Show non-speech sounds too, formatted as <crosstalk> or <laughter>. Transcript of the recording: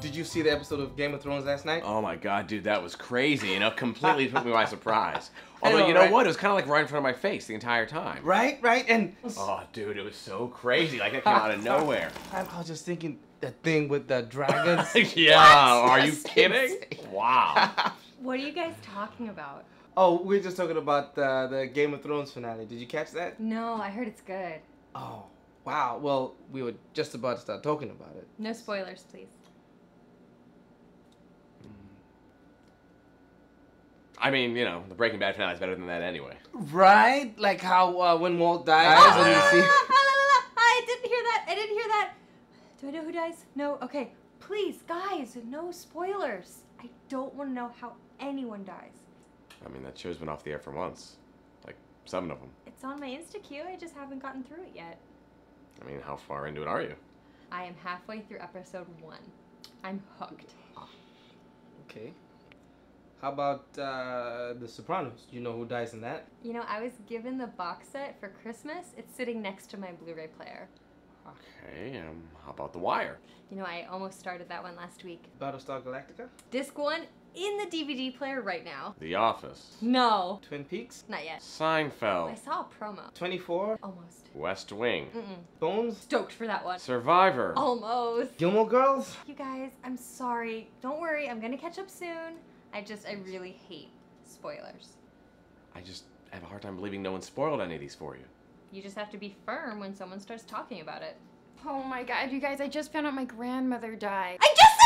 Did you see the episode of Game of Thrones last night? Oh my god, dude, that was crazy. You know, completely took me by surprise. <laughs> Although, know, you know right? what? It was kind of like right in front of my face the entire time. Right, right, and Oh, dude, it was so crazy. Like, it came out of <laughs> nowhere. I I was just thinking that thing with the dragons. <laughs> yeah, What? are you kidding? insane. Wow. What are you guys talking about? oh, we are just talking about uh, the Game of Thrones finale. Did you catch that? No, I heard it's good. Oh, wow. Well, we were just about to start talking about it. No spoilers, please. I mean, you know, the Breaking Bad finale is better than that anyway. Right? Like how uh, when Walt dies Ah, and la, you la, see. la, la, la, la. I didn't hear that. I didn't hear that. Do I know who dies? No. Okay. Please, guys, no spoilers. I don't want to know how anyone dies. I mean, that show's been off the air for months. Like, seven of them. It's on my Instant queue. I just haven't gotten through it yet. I mean, how far into it are you? I am halfway through episode one. I'm hooked. Okay. How about uh, The Sopranos? Do you know who dies in that? You know, I was given the box set for Christmas. It's sitting next to my Blu-ray player. Okay, um, how about The Wire? You know, I almost started that one last week. Battlestar Galactica? Disc one in the DVD player right now. The Office. No, Twin Peaks? not yet. Seinfeld. I saw a promo. 24? Almost. West Wing. Mm-mm. Bones? Stoked for that one. Survivor. Almost. Gilmore Girls? You guys, I'm sorry. Don't worry, I'm gonna catch up soon. I just, I really hate spoilers. I just have a hard time believing no one spoiled any of these for you. You just have to be firm when someone starts talking about it. Oh my god, you guys, I just found out my grandmother died. I just